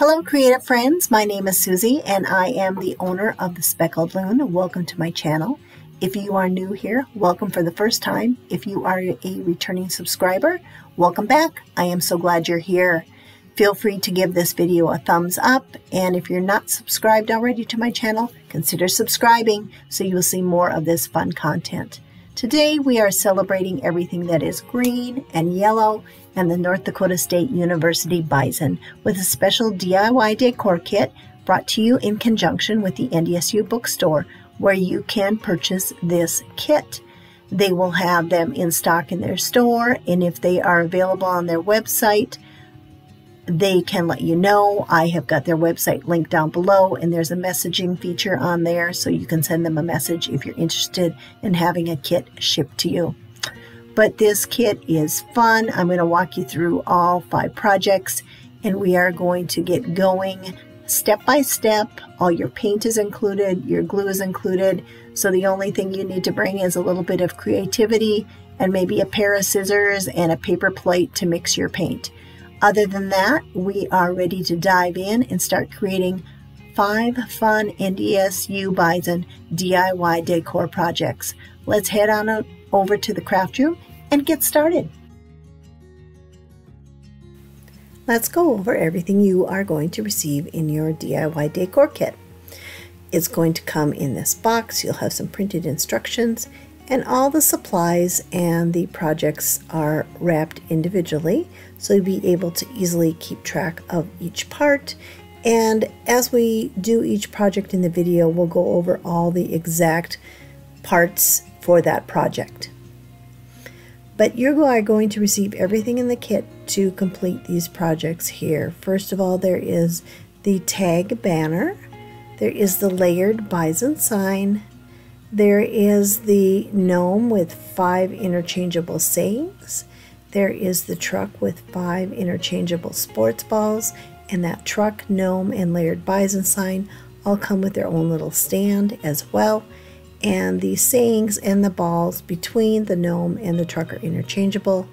Hello, creative friends. My name is Susie, and I am the owner of the Speckled Loon. Welcome to my channel. If you are new here, welcome for the first time. If you are a returning subscriber, welcome back. I am so glad you're here. Feel free to give this video a thumbs up, and if you're not subscribed already to my channel, consider subscribing so you will see more of this fun content. Today we are celebrating everything that is green and yellow and the North Dakota State University Bison with a special DIY decor kit brought to you in conjunction with the NDSU bookstore where you can purchase this kit. They will have them in stock in their store and if they are available on their website, they can let you know. I have got their website linked down below, and there's a messaging feature on there so you can send them a message if you're interested in having a kit shipped to you. But this kit is fun. I'm going to walk you through all five projects, and we are going to get going step by step. All your paint is included, your glue is included. So the only thing you need to bring is a little bit of creativity and maybe a pair of scissors and a paper plate to mix your paint. Other than that, we are ready to dive in and start creating five fun NDSU Bison DIY decor projects. Let's head on over to the craft room and get started. Let's go over everything you are going to receive in your DIY decor kit. It's going to come in this box. You'll have some printed instructions and all the supplies and the projects are wrapped individually so you'll be able to easily keep track of each part. And as we do each project in the video we'll go over all the exact parts for that project. But you are going to receive everything in the kit to complete these projects here. First of all there is the tag banner. There is the layered bison sign there is the gnome with five interchangeable sayings. There is the truck with five interchangeable sports balls, and that truck, gnome, and layered bison sign all come with their own little stand as well. And the sayings and the balls between the gnome and the truck are interchangeable.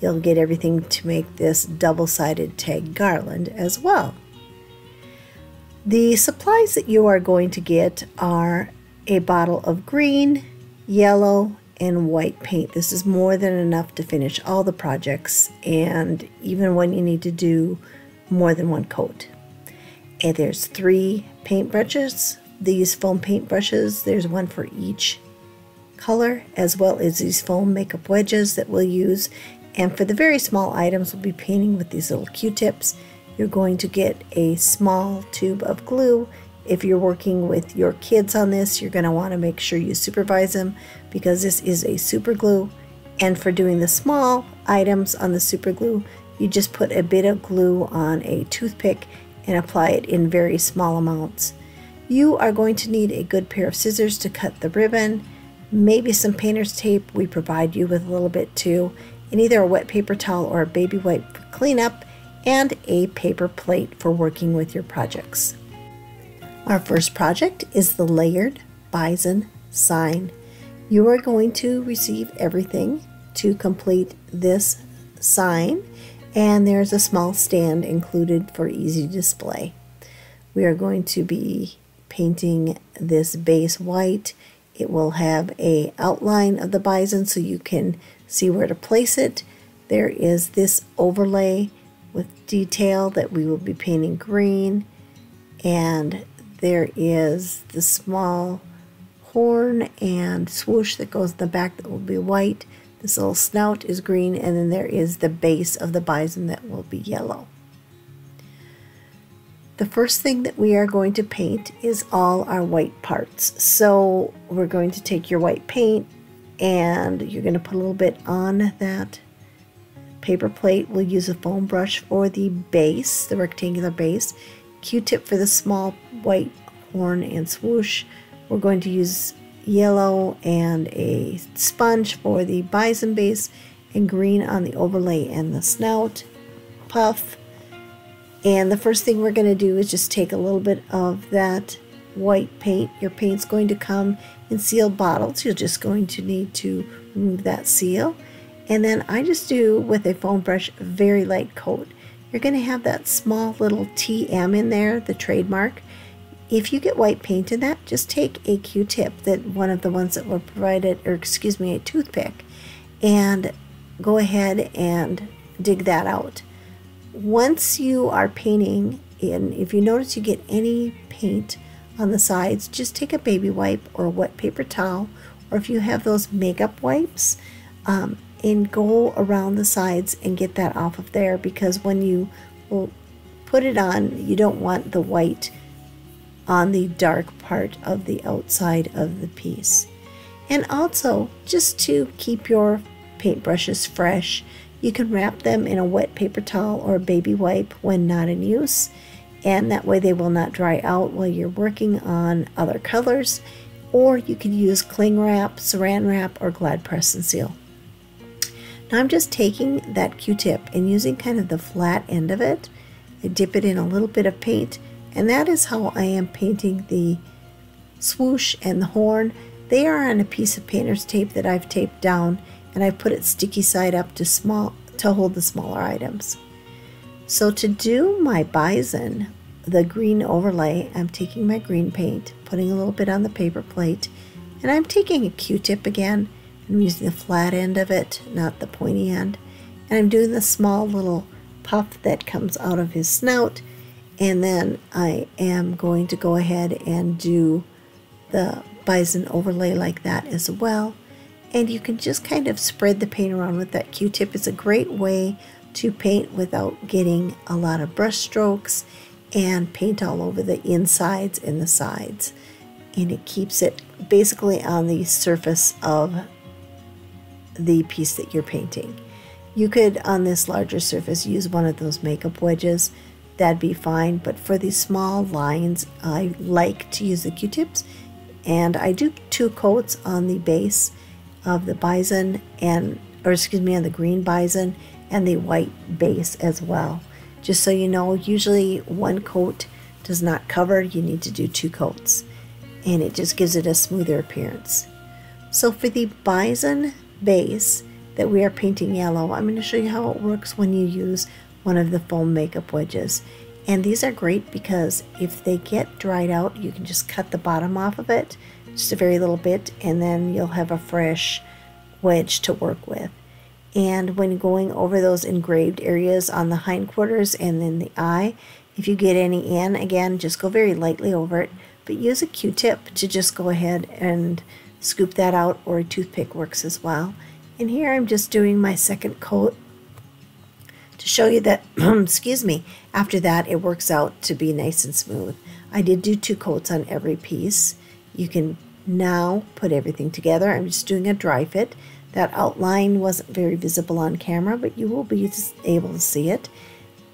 You'll get everything to make this double-sided tag garland as well. The supplies that you are going to get are a bottle of green, yellow, and white paint. This is more than enough to finish all the projects and even when you need to do more than one coat. And there's three paint brushes. These foam paint brushes, there's one for each color, as well as these foam makeup wedges that we'll use. And for the very small items, we'll be painting with these little Q-tips. You're going to get a small tube of glue if you're working with your kids on this, you're going to want to make sure you supervise them because this is a super glue. And for doing the small items on the super glue, you just put a bit of glue on a toothpick and apply it in very small amounts. You are going to need a good pair of scissors to cut the ribbon, maybe some painter's tape, we provide you with a little bit too, and either a wet paper towel or a baby wipe for cleanup, and a paper plate for working with your projects. Our first project is the layered bison sign. You are going to receive everything to complete this sign and there's a small stand included for easy display. We are going to be painting this base white. It will have a outline of the bison so you can see where to place it. There is this overlay with detail that we will be painting green and there is the small horn and swoosh that goes in the back that will be white. This little snout is green, and then there is the base of the bison that will be yellow. The first thing that we are going to paint is all our white parts. So we're going to take your white paint and you're going to put a little bit on that paper plate. We'll use a foam brush for the base, the rectangular base, Q-tip for the small white horn and swoosh. We're going to use yellow and a sponge for the bison base and green on the overlay and the snout puff. And the first thing we're going to do is just take a little bit of that white paint. Your paint's going to come in sealed bottles. You're just going to need to remove that seal. And then I just do with a foam brush a very light coat you're going to have that small little TM in there, the trademark. If you get white paint in that, just take a Q-tip, that one of the ones that were provided, or excuse me, a toothpick, and go ahead and dig that out. Once you are painting, and if you notice you get any paint on the sides, just take a baby wipe or a wet paper towel, or if you have those makeup wipes, um, and go around the sides and get that off of there because when you put it on, you don't want the white on the dark part of the outside of the piece. And also, just to keep your paintbrushes fresh, you can wrap them in a wet paper towel or a baby wipe when not in use and that way they will not dry out while you're working on other colors or you can use cling wrap, saran wrap, or glad press and seal. Now I'm just taking that q-tip and using kind of the flat end of it, I dip it in a little bit of paint and that is how I am painting the swoosh and the horn. They are on a piece of painter's tape that I've taped down and I put it sticky side up to small to hold the smaller items. So to do my bison, the green overlay, I'm taking my green paint, putting a little bit on the paper plate, and I'm taking a Q-tip again. I'm using the flat end of it, not the pointy end. And I'm doing the small little puff that comes out of his snout. And then I am going to go ahead and do the bison overlay like that as well. And you can just kind of spread the paint around with that Q-tip. It's a great way to paint without getting a lot of brush strokes and paint all over the insides and the sides. And it keeps it basically on the surface of the piece that you're painting. You could, on this larger surface, use one of those makeup wedges. That'd be fine. But for these small lines, I like to use the Q-tips. And I do two coats on the base of the bison and, or excuse me, on the green bison and the white base as well. Just so you know, usually one coat does not cover, you need to do two coats and it just gives it a smoother appearance. So for the bison base that we are painting yellow, I'm going to show you how it works when you use one of the foam makeup wedges. And these are great because if they get dried out, you can just cut the bottom off of it, just a very little bit, and then you'll have a fresh wedge to work with. And when going over those engraved areas on the hindquarters and then the eye, if you get any in, again, just go very lightly over it, but use a Q-tip to just go ahead and scoop that out or a toothpick works as well. And here I'm just doing my second coat to show you that, excuse me, after that it works out to be nice and smooth. I did do two coats on every piece. You can now put everything together. I'm just doing a dry fit. That outline wasn't very visible on camera, but you will be able to see it.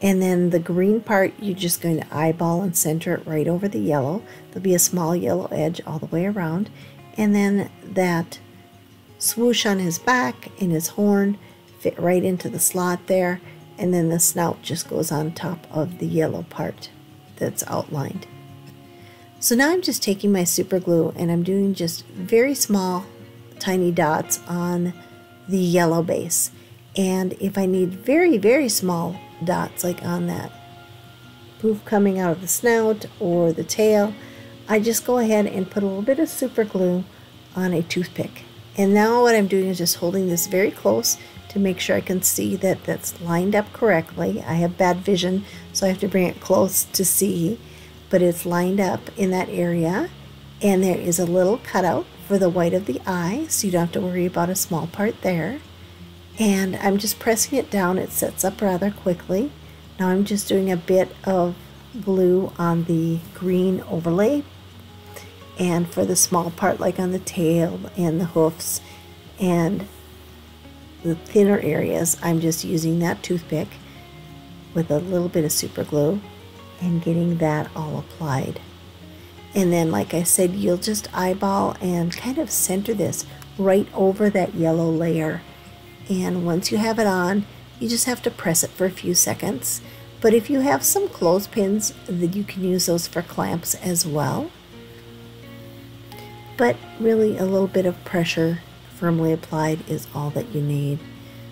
And then the green part, you're just going to eyeball and center it right over the yellow. There'll be a small yellow edge all the way around. And then that swoosh on his back and his horn fit right into the slot there. And then the snout just goes on top of the yellow part that's outlined. So now I'm just taking my super glue and I'm doing just very small tiny dots on the yellow base. And if I need very, very small dots, like on that poof coming out of the snout or the tail, I just go ahead and put a little bit of super glue on a toothpick. And now what I'm doing is just holding this very close to make sure I can see that that's lined up correctly. I have bad vision, so I have to bring it close to see, but it's lined up in that area. And there is a little cutout for the white of the eye, so you don't have to worry about a small part there. And I'm just pressing it down. It sets up rather quickly. Now I'm just doing a bit of glue on the green overlay. And for the small part, like on the tail and the hoofs and the thinner areas, I'm just using that toothpick with a little bit of super glue and getting that all applied. And then, like I said, you'll just eyeball and kind of center this right over that yellow layer. And once you have it on, you just have to press it for a few seconds. But if you have some clothespins, then you can use those for clamps as well. But really, a little bit of pressure firmly applied is all that you need.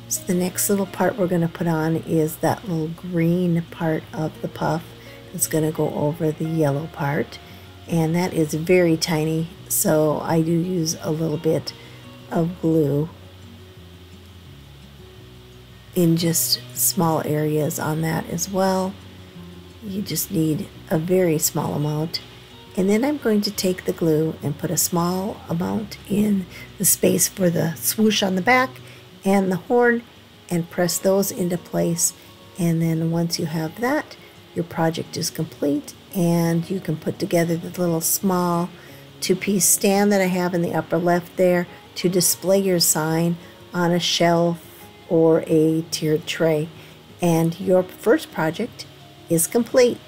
So the next little part we're going to put on is that little green part of the puff. It's going to go over the yellow part. And that is very tiny, so I do use a little bit of glue in just small areas on that as well. You just need a very small amount. And then I'm going to take the glue and put a small amount in the space for the swoosh on the back and the horn and press those into place. And then once you have that, your project is complete and you can put together the little small two-piece stand that I have in the upper left there to display your sign on a shelf or a tiered tray. And your first project is complete.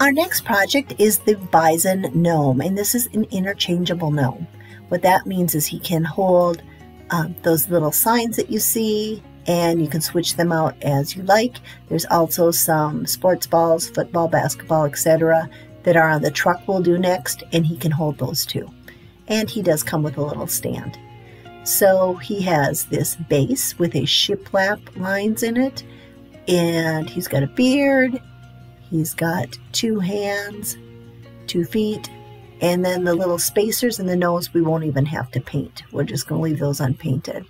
Our next project is the Bison Gnome, and this is an interchangeable gnome. What that means is he can hold um, those little signs that you see, and you can switch them out as you like. There's also some sports balls, football, basketball, etc. that are on the truck we'll do next, and he can hold those too. And he does come with a little stand. So he has this base with a shiplap lines in it, and he's got a beard, He's got two hands, two feet, and then the little spacers in the nose we won't even have to paint. We're just going to leave those unpainted.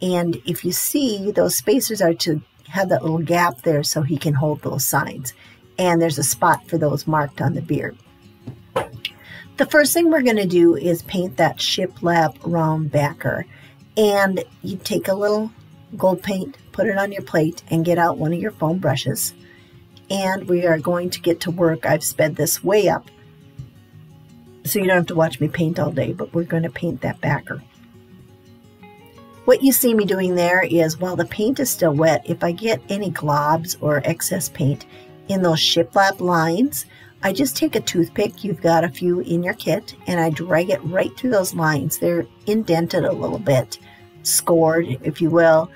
And if you see, those spacers are to have that little gap there so he can hold those signs. And there's a spot for those marked on the beard. The first thing we're going to do is paint that shiplap round backer. And you take a little gold paint, put it on your plate, and get out one of your foam brushes and we are going to get to work. I've sped this way up so you don't have to watch me paint all day, but we're going to paint that backer. What you see me doing there is while the paint is still wet, if I get any globs or excess paint in those shiplap lines, I just take a toothpick, you've got a few in your kit, and I drag it right through those lines. They're indented a little bit, scored, if you will,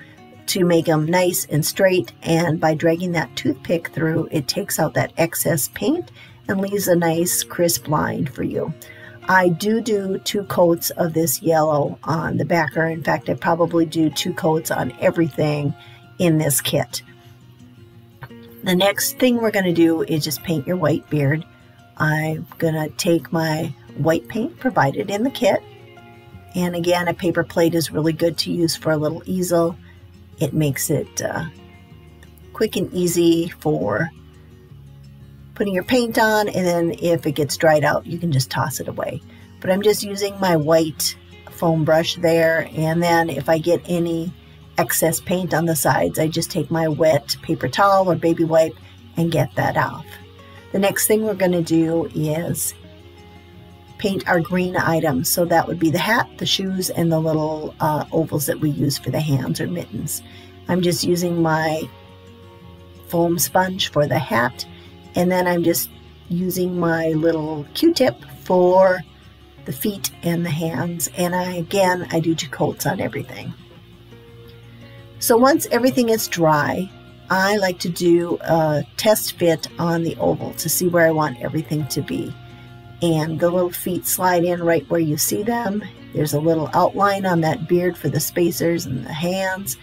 to make them nice and straight. And by dragging that toothpick through, it takes out that excess paint and leaves a nice crisp line for you. I do do two coats of this yellow on the backer. In fact, I probably do two coats on everything in this kit. The next thing we're going to do is just paint your white beard. I'm going to take my white paint provided in the kit. And again, a paper plate is really good to use for a little easel. It makes it uh, quick and easy for putting your paint on, and then if it gets dried out, you can just toss it away. But I'm just using my white foam brush there, and then if I get any excess paint on the sides, I just take my wet paper towel or baby wipe and get that off. The next thing we're going to do is paint our green items. So that would be the hat, the shoes, and the little uh, ovals that we use for the hands or mittens. I'm just using my foam sponge for the hat, and then I'm just using my little Q-tip for the feet and the hands. And I, again, I do two coats on everything. So once everything is dry, I like to do a test fit on the oval to see where I want everything to be and the little feet slide in right where you see them. There's a little outline on that beard for the spacers and the hands.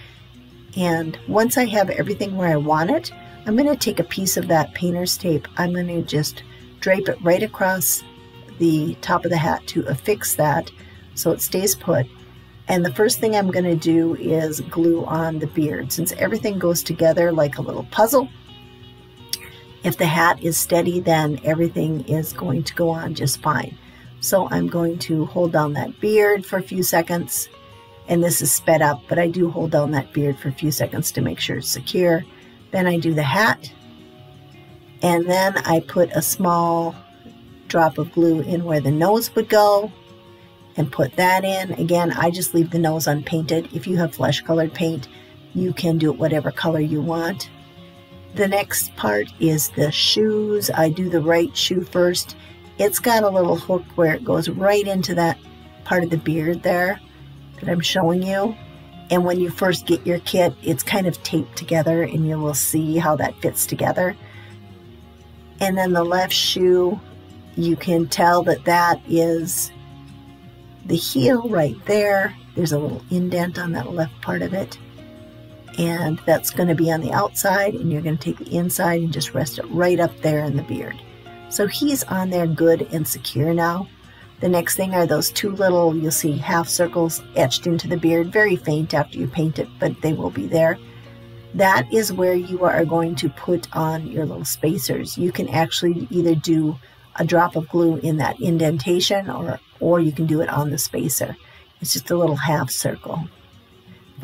And once I have everything where I want it, I'm going to take a piece of that painter's tape. I'm going to just drape it right across the top of the hat to affix that so it stays put. And the first thing I'm going to do is glue on the beard. Since everything goes together like a little puzzle, if the hat is steady, then everything is going to go on just fine. So I'm going to hold down that beard for a few seconds. And this is sped up, but I do hold down that beard for a few seconds to make sure it's secure. Then I do the hat. And then I put a small drop of glue in where the nose would go and put that in. Again, I just leave the nose unpainted. If you have flesh colored paint, you can do it whatever color you want. The next part is the shoes. I do the right shoe first. It's got a little hook where it goes right into that part of the beard there that I'm showing you. And when you first get your kit, it's kind of taped together and you will see how that fits together. And then the left shoe, you can tell that that is the heel right there. There's a little indent on that left part of it. And that's going to be on the outside and you're going to take the inside and just rest it right up there in the beard. So he's on there good and secure now. The next thing are those two little, you'll see half circles etched into the beard, very faint after you paint it, but they will be there. That is where you are going to put on your little spacers. You can actually either do a drop of glue in that indentation or, or you can do it on the spacer. It's just a little half circle.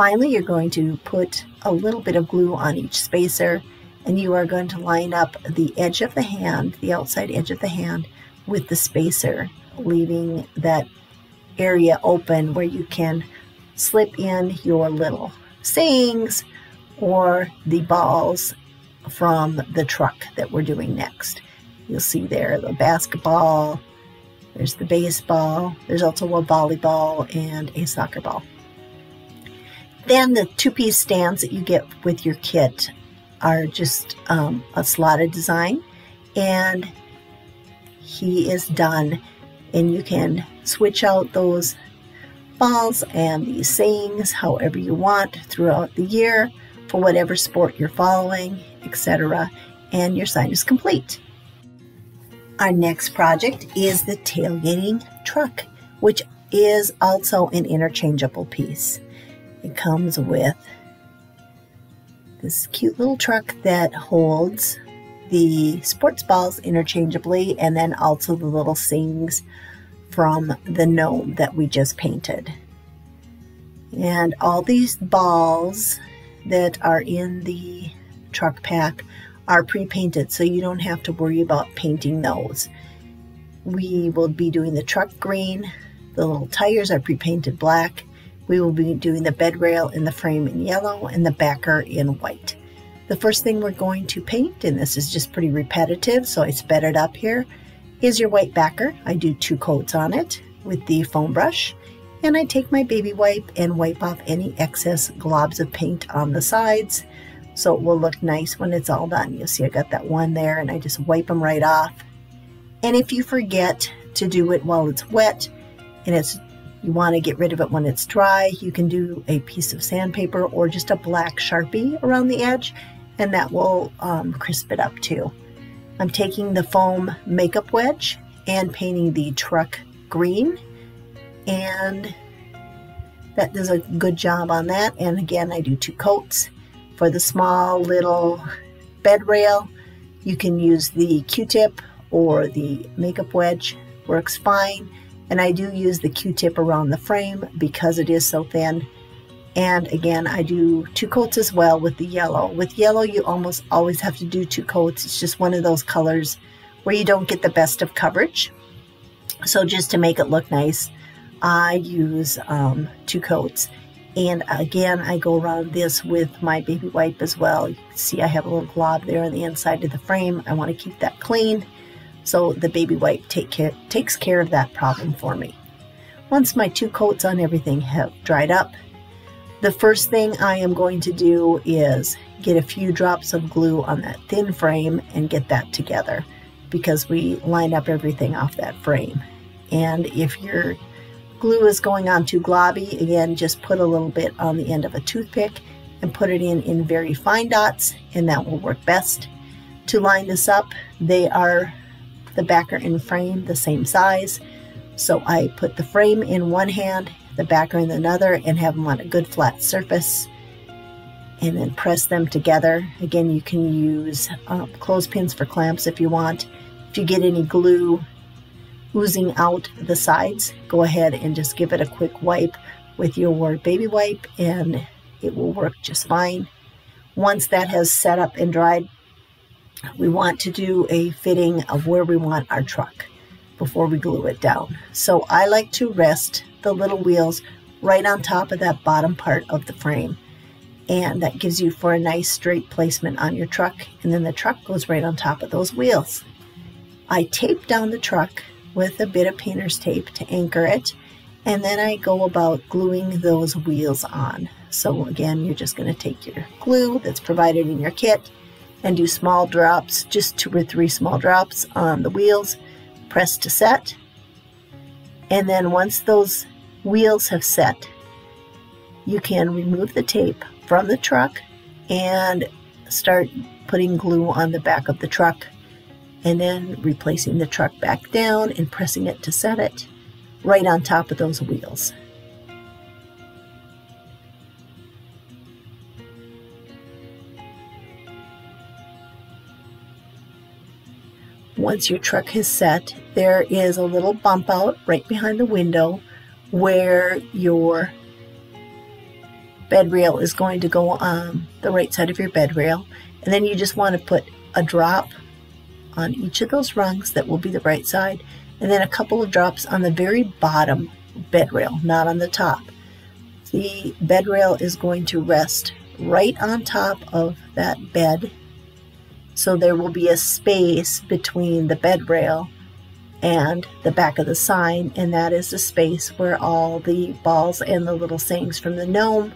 Finally, you're going to put a little bit of glue on each spacer and you are going to line up the edge of the hand, the outside edge of the hand, with the spacer, leaving that area open where you can slip in your little sayings or the balls from the truck that we're doing next. You'll see there the basketball, there's the baseball, there's also a volleyball and a soccer ball. Then the two-piece stands that you get with your kit are just um, a slotted design and he is done. And you can switch out those balls and these sayings however you want throughout the year for whatever sport you're following etc and your sign is complete. Our next project is the tailgating truck which is also an interchangeable piece it comes with this cute little truck that holds the sports balls interchangeably and then also the little things from the gnome that we just painted. And all these balls that are in the truck pack are pre-painted so you don't have to worry about painting those. We will be doing the truck green, the little tires are pre-painted black, we will be doing the bed rail in the frame in yellow and the backer in white. The first thing we're going to paint, and this is just pretty repetitive, so I sped it up here, is your white backer. I do two coats on it with the foam brush, and I take my baby wipe and wipe off any excess globs of paint on the sides so it will look nice when it's all done. You'll see I got that one there and I just wipe them right off. And if you forget to do it while it's wet and it's you want to get rid of it when it's dry, you can do a piece of sandpaper or just a black Sharpie around the edge, and that will um, crisp it up too. I'm taking the foam makeup wedge and painting the truck green, and that does a good job on that. And again, I do two coats. For the small little bed rail, you can use the Q-tip or the makeup wedge, works fine. And I do use the Q-tip around the frame because it is so thin. And again, I do two coats as well with the yellow. With yellow, you almost always have to do two coats. It's just one of those colors where you don't get the best of coverage. So just to make it look nice, I use um, two coats. And again, I go around this with my baby wipe as well. You can see I have a little glob there on the inside of the frame. I want to keep that clean. So the baby wipe take care, takes care of that problem for me. Once my two coats on everything have dried up, the first thing I am going to do is get a few drops of glue on that thin frame and get that together because we line up everything off that frame. And if your glue is going on too globby, again, just put a little bit on the end of a toothpick and put it in in very fine dots and that will work best. To line this up, they are the backer and frame the same size. So I put the frame in one hand, the backer in another, and have them on a good flat surface. And then press them together. Again, you can use um, clothespins for clamps if you want. If you get any glue oozing out the sides, go ahead and just give it a quick wipe with your baby wipe and it will work just fine. Once that has set up and dried, we want to do a fitting of where we want our truck before we glue it down. So I like to rest the little wheels right on top of that bottom part of the frame. And that gives you for a nice straight placement on your truck. And then the truck goes right on top of those wheels. I tape down the truck with a bit of painter's tape to anchor it. And then I go about gluing those wheels on. So again, you're just going to take your glue that's provided in your kit and do small drops, just two or three small drops on the wheels, press to set. And then once those wheels have set, you can remove the tape from the truck and start putting glue on the back of the truck and then replacing the truck back down and pressing it to set it right on top of those wheels. Once your truck is set, there is a little bump out right behind the window where your bed rail is going to go on the right side of your bed rail. And then you just want to put a drop on each of those rungs that will be the right side, and then a couple of drops on the very bottom bed rail, not on the top. The bed rail is going to rest right on top of that bed. So there will be a space between the bed rail and the back of the sign, and that is the space where all the balls and the little sayings from the gnome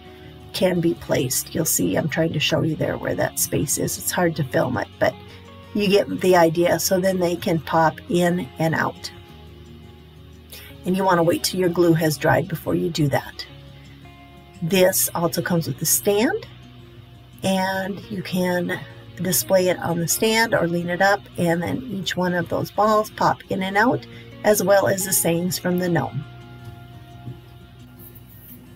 can be placed. You'll see I'm trying to show you there where that space is. It's hard to film it, but you get the idea. So then they can pop in and out. And you want to wait till your glue has dried before you do that. This also comes with a stand and you can display it on the stand or lean it up and then each one of those balls pop in and out as well as the sayings from the gnome.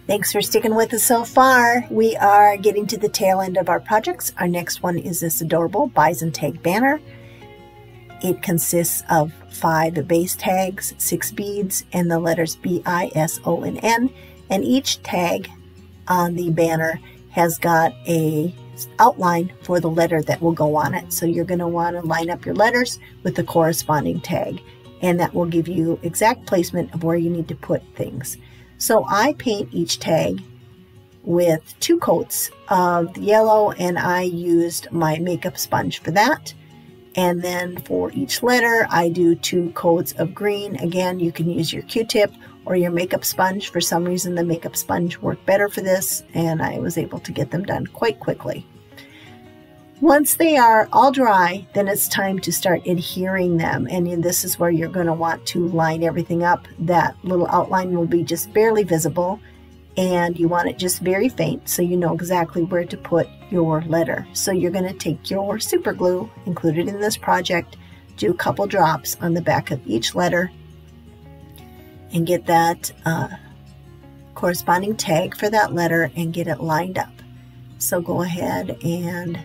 Thanks for sticking with us so far. We are getting to the tail end of our projects. Our next one is this adorable Bison tag banner. It consists of five base tags, six beads, and the letters B, I, S, O, and N. And each tag on the banner has got a outline for the letter that will go on it. So you're going to want to line up your letters with the corresponding tag, and that will give you exact placement of where you need to put things. So I paint each tag with two coats of yellow and I used my makeup sponge for that. And then for each letter, I do two coats of green. Again, you can use your Q-tip or your makeup sponge. For some reason, the makeup sponge worked better for this, and I was able to get them done quite quickly. Once they are all dry, then it's time to start adhering them. And this is where you're going to want to line everything up. That little outline will be just barely visible and you want it just very faint so you know exactly where to put your letter. So you're going to take your super glue included in this project, do a couple drops on the back of each letter and get that uh, corresponding tag for that letter and get it lined up. So go ahead and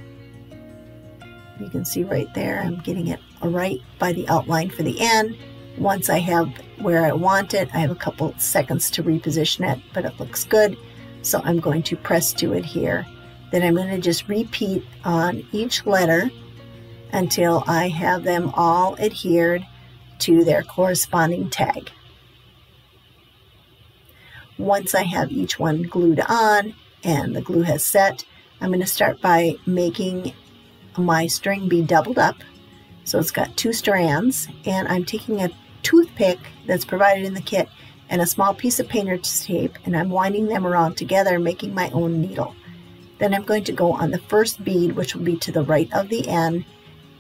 you can see right there, I'm getting it right by the outline for the end. Once I have where I want it, I have a couple seconds to reposition it, but it looks good. So I'm going to press to it here. Then I'm going to just repeat on each letter until I have them all adhered to their corresponding tag. Once I have each one glued on and the glue has set, I'm going to start by making my string be doubled up. So it's got two strands and I'm taking a toothpick that's provided in the kit and a small piece of painter's tape and I'm winding them around together making my own needle. Then I'm going to go on the first bead which will be to the right of the end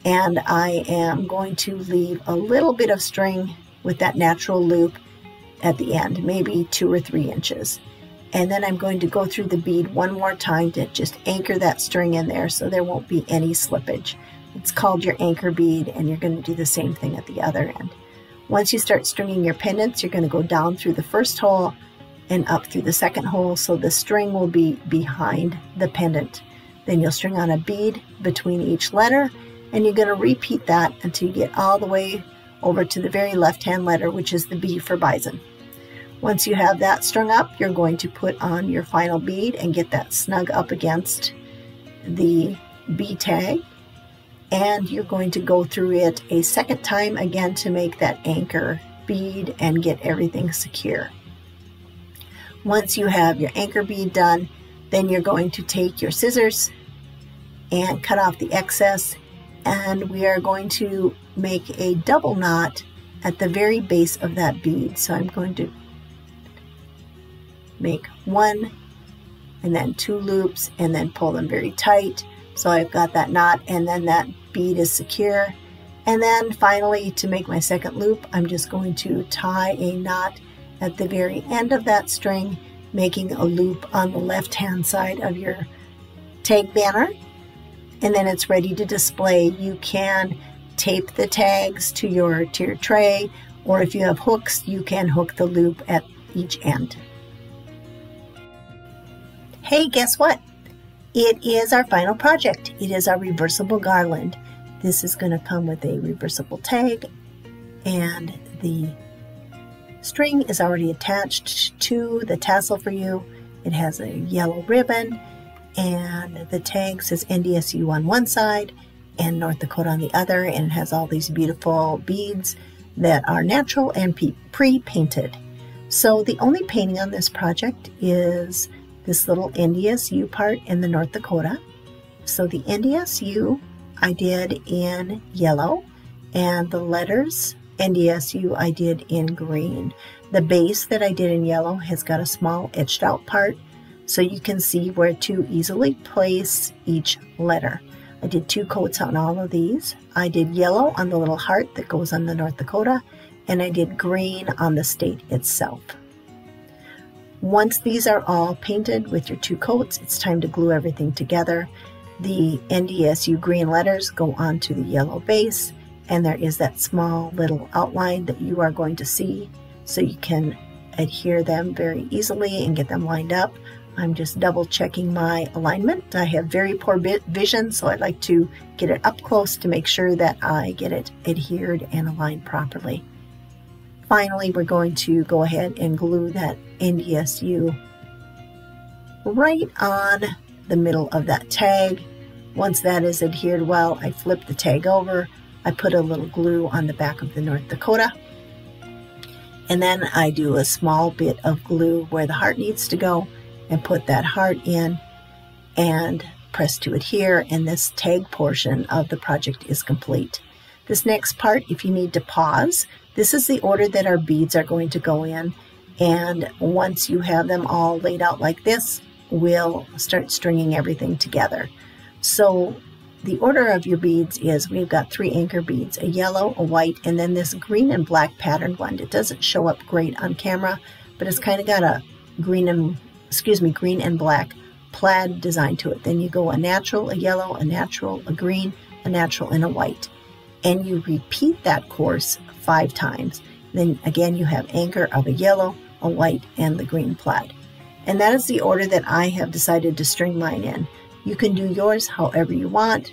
and I am going to leave a little bit of string with that natural loop at the end, maybe two or three inches. And then I'm going to go through the bead one more time to just anchor that string in there so there won't be any slippage. It's called your anchor bead and you're going to do the same thing at the other end. Once you start stringing your pendants, you're going to go down through the first hole and up through the second hole so the string will be behind the pendant. Then you'll string on a bead between each letter and you're going to repeat that until you get all the way over to the very left hand letter, which is the B for bison. Once you have that strung up, you're going to put on your final bead and get that snug up against the B tag. And you're going to go through it a second time again to make that anchor bead and get everything secure. Once you have your anchor bead done, then you're going to take your scissors and cut off the excess and we are going to make a double knot at the very base of that bead. So I'm going to make one and then two loops and then pull them very tight. So I've got that knot and then that bead is secure. And then finally to make my second loop, I'm just going to tie a knot at the very end of that string, making a loop on the left hand side of your tag banner. And then it's ready to display. You can tape the tags to your, to your tray, or if you have hooks, you can hook the loop at each end. Hey, guess what? It is our final project. It is our reversible garland. This is going to come with a reversible tag and the string is already attached to the tassel for you. It has a yellow ribbon and the tag says NDSU on one side and North Dakota on the other and it has all these beautiful beads that are natural and pre-painted. So the only painting on this project is this little NDSU part in the North Dakota. So the NDSU I did in yellow and the letters NDSU I did in green. The base that I did in yellow has got a small etched out part so you can see where to easily place each letter. I did two coats on all of these. I did yellow on the little heart that goes on the North Dakota and I did green on the state itself. Once these are all painted with your two coats, it's time to glue everything together. The NDSU green letters go onto the yellow base, and there is that small little outline that you are going to see so you can adhere them very easily and get them lined up. I'm just double checking my alignment. I have very poor vision, so I'd like to get it up close to make sure that I get it adhered and aligned properly. Finally, we're going to go ahead and glue that NDSU right on the middle of that tag. Once that is adhered well, I flip the tag over. I put a little glue on the back of the North Dakota. And then I do a small bit of glue where the heart needs to go and put that heart in and press to adhere. And this tag portion of the project is complete. This next part, if you need to pause, this is the order that our beads are going to go in. And once you have them all laid out like this, we'll start stringing everything together. So the order of your beads is we've got three anchor beads, a yellow, a white, and then this green and black patterned one. It doesn't show up great on camera, but it's kind of got a green and, excuse me, green and black plaid design to it. Then you go a natural, a yellow, a natural, a green, a natural, and a white and you repeat that course five times. Then again, you have anchor of a yellow, a white, and the green plaid. And that is the order that I have decided to string mine in. You can do yours however you want.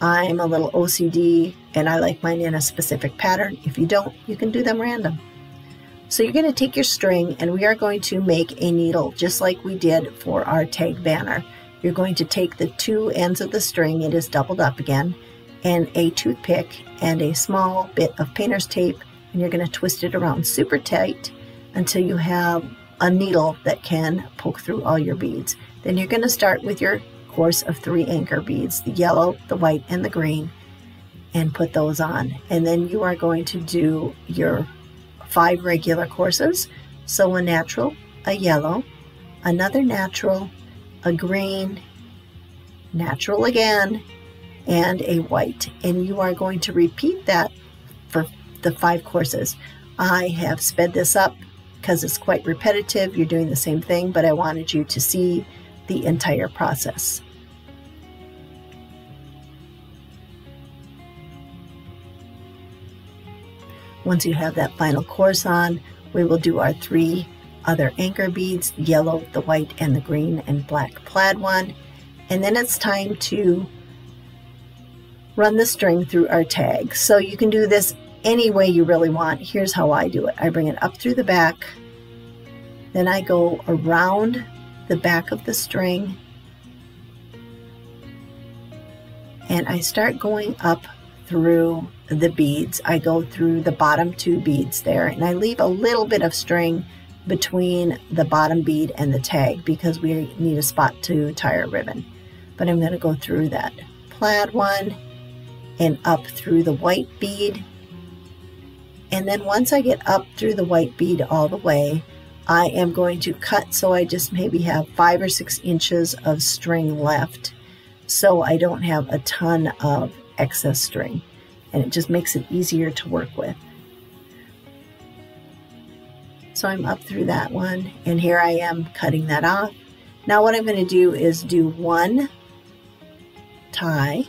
I'm a little OCD and I like mine in a specific pattern. If you don't, you can do them random. So you're going to take your string and we are going to make a needle just like we did for our tag banner. You're going to take the two ends of the string, it is doubled up again, and a toothpick and a small bit of painter's tape and you're going to twist it around super tight until you have a needle that can poke through all your beads. Then you're going to start with your course of three anchor beads, the yellow, the white, and the green, and put those on. And then you are going to do your five regular courses. So a natural, a yellow, another natural, a green, natural again, and a white. And you are going to repeat that for the five courses. I have sped this up because it's quite repetitive. You're doing the same thing, but I wanted you to see the entire process. Once you have that final course on, we will do our three other anchor beads, yellow, the white, and the green and black plaid one. And then it's time to run the string through our tag. So you can do this any way you really want. Here's how I do it. I bring it up through the back, then I go around the back of the string, and I start going up through the beads. I go through the bottom two beads there, and I leave a little bit of string between the bottom bead and the tag because we need a spot to tie our ribbon. But I'm going to go through that plaid one and up through the white bead. And then once I get up through the white bead all the way, I am going to cut so I just maybe have five or six inches of string left so I don't have a ton of excess string and it just makes it easier to work with. So I'm up through that one and here I am cutting that off. Now what I'm going to do is do one tie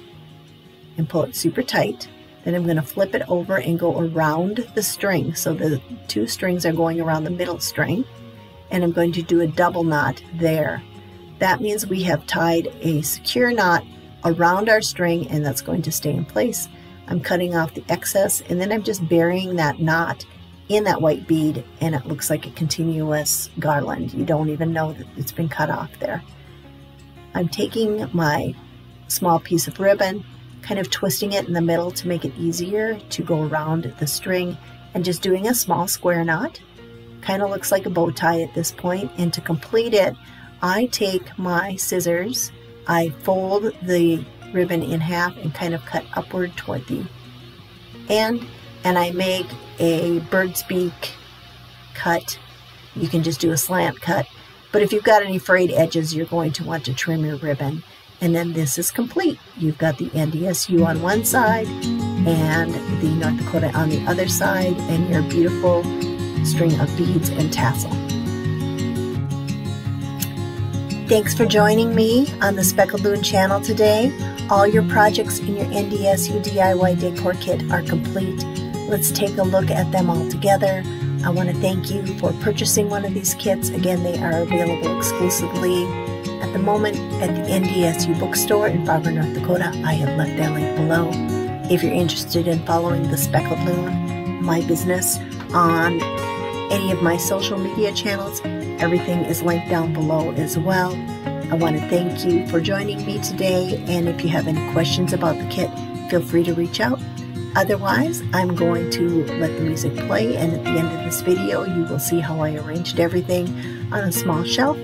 and pull it super tight. Then I'm going to flip it over and go around the string. So the two strings are going around the middle string and I'm going to do a double knot there. That means we have tied a secure knot around our string and that's going to stay in place. I'm cutting off the excess and then I'm just burying that knot in that white bead and it looks like a continuous garland. You don't even know that it's been cut off there. I'm taking my small piece of ribbon, kind of twisting it in the middle to make it easier to go around the string and just doing a small square knot. Kind of looks like a bow tie at this point. and to complete it, I take my scissors, I fold the ribbon in half and kind of cut upward toward the end and I make a bird's beak cut. You can just do a slant cut. But if you've got any frayed edges, you're going to want to trim your ribbon. And then this is complete. You've got the NDSU on one side and the North Dakota on the other side and your beautiful string of beads and tassel. Thanks for joining me on the Speckled Loon channel today. All your projects in your NDSU DIY decor kit are complete Let's take a look at them all together. I want to thank you for purchasing one of these kits. Again, they are available exclusively at the moment at the NDSU bookstore in Fargo, North Dakota. I have left that link below. If you're interested in following the Speckled Loon, my business on any of my social media channels, everything is linked down below as well. I want to thank you for joining me today, and if you have any questions about the kit, feel free to reach out. Otherwise, I'm going to let the music play and at the end of this video, you will see how I arranged everything on a small shelf.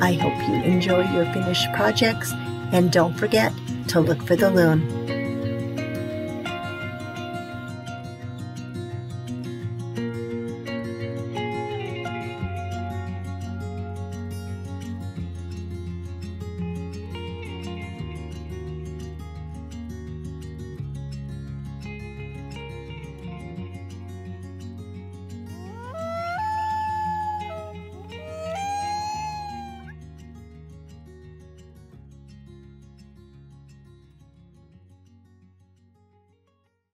I hope you enjoy your finished projects and don't forget to look for the loon.